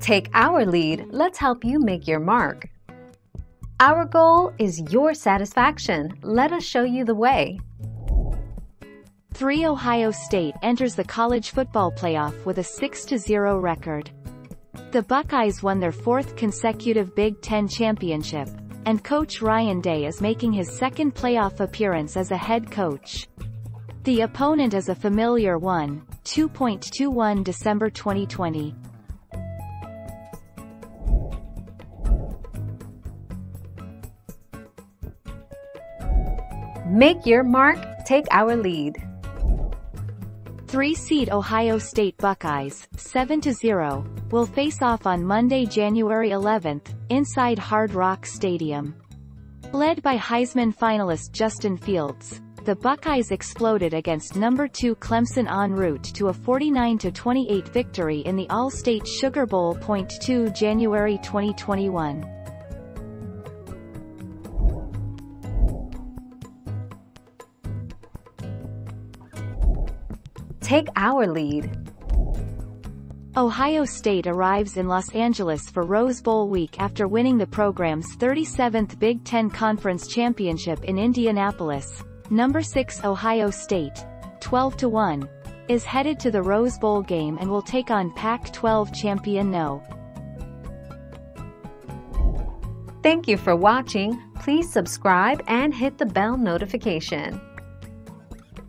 Take our lead, let's help you make your mark. Our goal is your satisfaction. Let us show you the way. 3 Ohio State enters the college football playoff with a 6-0 record. The Buckeyes won their fourth consecutive Big Ten championship, and coach Ryan Day is making his second playoff appearance as a head coach. The opponent is a familiar one, 2.21 December 2020. Make your mark, take our lead. Three-seed Ohio State Buckeyes, 7-0, will face off on Monday, January 11th, inside Hard Rock Stadium. Led by Heisman finalist Justin Fields, the Buckeyes exploded against number 2 Clemson en route to a 49-28 victory in the Allstate Sugar Bowl. 2 January 2021. Take our lead. Ohio State arrives in Los Angeles for Rose Bowl week after winning the program's 37th Big Ten Conference Championship in Indianapolis. Number 6 Ohio State, 12-1, is headed to the Rose Bowl game and will take on Pac-12 champion No. Thank you for watching. Please subscribe and hit the bell notification.